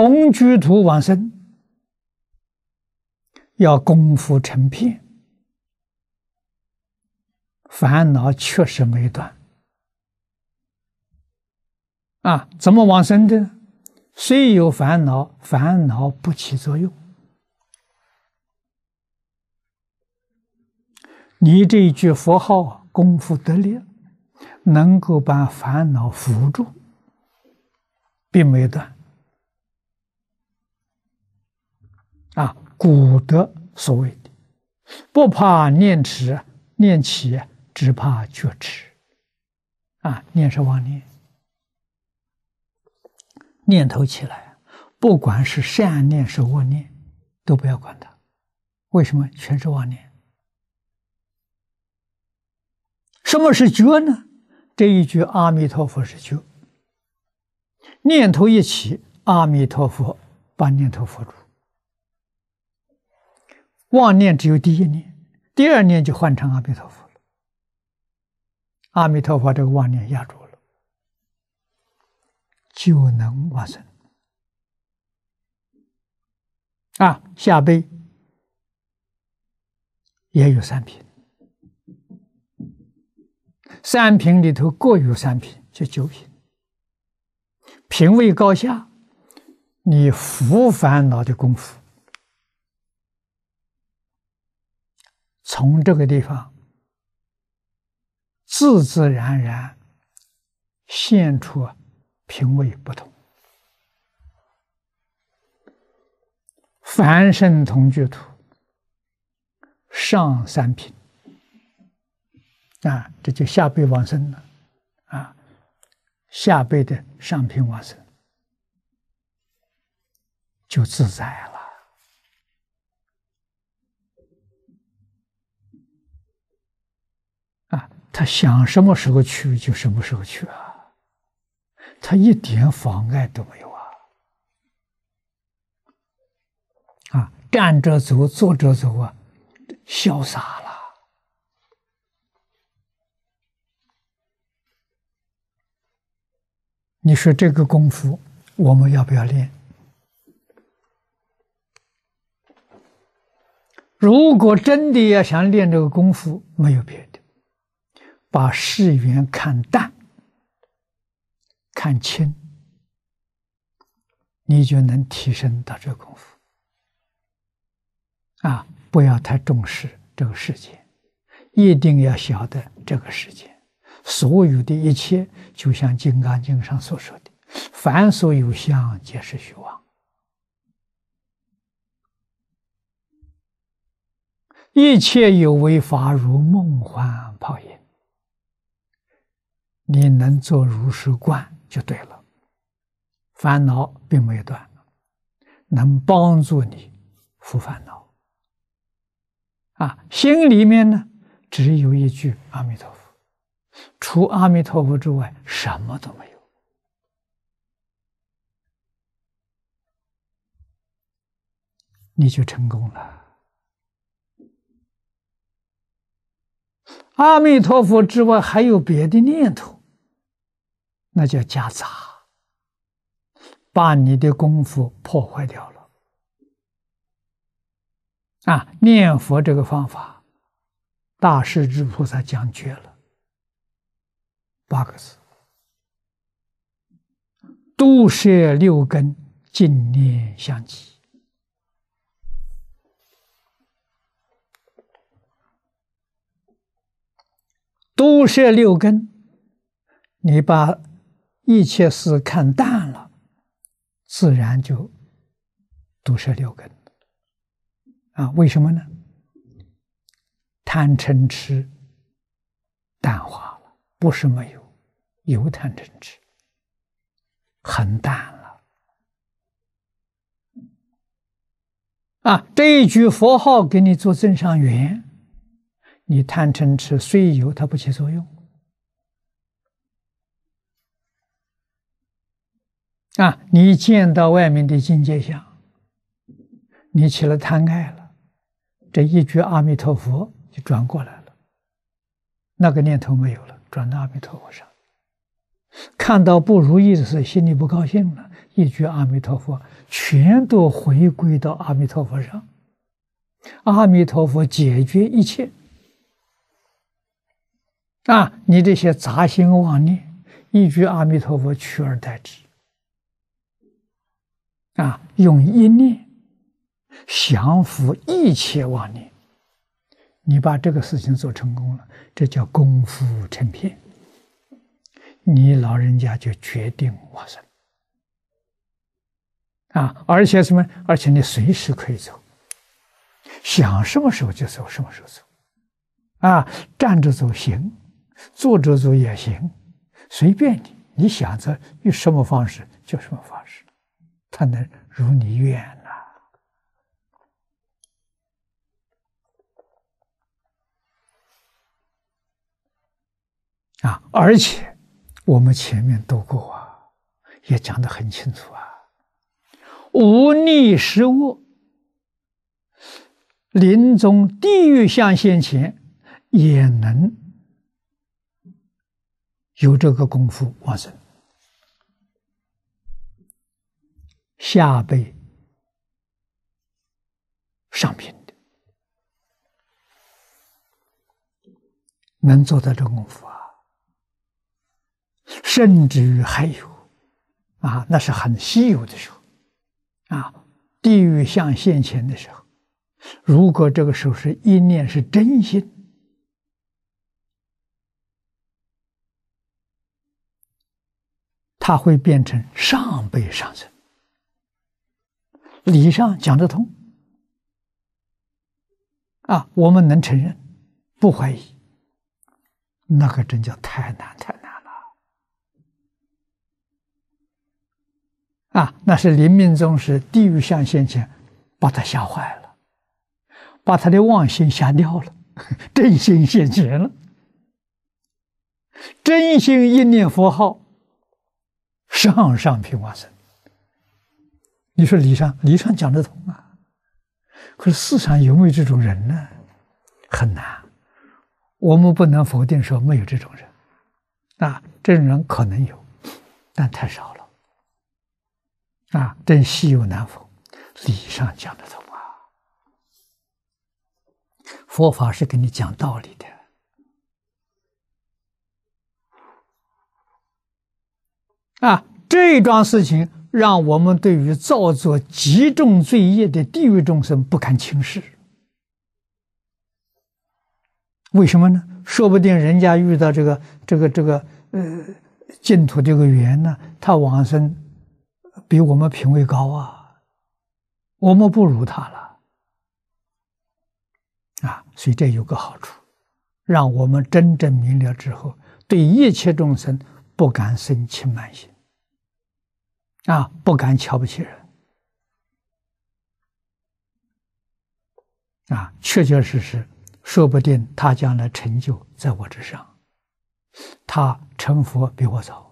同居土往生，要功夫成片，烦恼确实没断。啊，怎么往生的？虽有烦恼，烦恼不起作用。你这一句佛号功夫得力，能够把烦恼扶住，并没断。啊，古德所谓的“不怕念迟，念起只怕觉迟”。啊，念是妄念。念头起来，不管是善念是恶念，都不要管它。为什么？全是妄念。什么是觉呢？这一句阿弥陀佛是觉。念头一起，阿弥陀佛把念头佛住。妄念只有第一念，第二念就换成阿弥陀佛了。阿弥陀佛这个妄念压住了。就能往生啊！下辈也有三品，三品里头各有三品，就九品。品位高下，你福烦恼的功夫，从这个地方自自然然现出。品位不同，凡圣同居土上三品。啊，这就下辈往生了。啊，下辈的上品往生就自在了啊，他想什么时候去就什么时候去啊。他一点妨碍都没有啊！啊，站着走，坐着走啊，潇洒了。你说这个功夫，我们要不要练？如果真的要想练这个功夫，没有别的，把世缘看淡。看清，你就能提升到这功夫。啊，不要太重视这个世界，一定要晓得这个世界，所有的一切，就像《金刚经》上所说的：“凡所有相，皆是虚妄。”一切有为法，如梦幻泡影。你能做如是观。就对了，烦恼并没有断，能帮助你除烦恼。啊，心里面呢只有一句阿弥陀佛，除阿弥陀佛之外什么都没有，你就成功了。阿弥陀佛之外还有别的念头。那叫夹杂，把你的功夫破坏掉了。啊，念佛这个方法，大势至菩萨讲绝了，八个字：度摄六根，净念相继。度摄六根，你把。一切事看淡了，自然就毒舌六根啊？为什么呢？贪嗔痴淡化了，不是没有，有贪嗔痴，很淡了啊！这一句佛号给你做正上缘，你贪嗔痴虽有，它不起作用。啊！你见到外面的境界相，你起了贪爱了，这一句阿弥陀佛就转过来了，那个念头没有了，转到阿弥陀佛上，看到不如意的事，心里不高兴了，一句阿弥陀佛，全都回归到阿弥陀佛上。阿弥陀佛解决一切。啊，你这些杂心妄念，一句阿弥陀佛取而代之。啊，用一念降服一切妄念，你把这个事情做成功了，这叫功夫成片。你老人家就决定往生啊！而且什么？而且你随时可以走，想什么时候就走，什么时候走啊！站着走行，坐着走也行，随便你，你想着用什么方式就什么方式，他能如你愿呐！啊！而且。我们前面读过啊，也讲得很清楚啊。无逆失恶，临终地狱相现前，也能有这个功夫往生。下辈上品的，能做到这功夫啊。甚至于还有，啊，那是很稀有的时候，啊，地狱相现前的时候，如果这个时候是一念是真心，他会变成上辈上身，理上讲得通，啊，我们能承认，不怀疑，那可真叫太难太难了。啊，那是临命终时地狱相现前，把他吓坏了，把他的妄心吓掉了，真心现前了，真心一念佛号，上上品往生。你说理上理上讲得通啊，可是世上有没有这种人呢？很难。我们不能否定说没有这种人，啊，这种人可能有，但太少了。啊，真稀有难逢，理上讲得通啊！佛法是跟你讲道理的啊！这一桩事情，让我们对于造作极重罪业的地狱众生不敢轻视。为什么呢？说不定人家遇到这个、这个、这个呃净土这个缘呢，他往生。比我们品位高啊，我们不如他了啊，所以这有个好处，让我们真正明了之后，对一切众生不敢生轻慢心啊，不敢瞧不起人啊，确确实实，说不定他将来成就在我之上，他成佛比我早。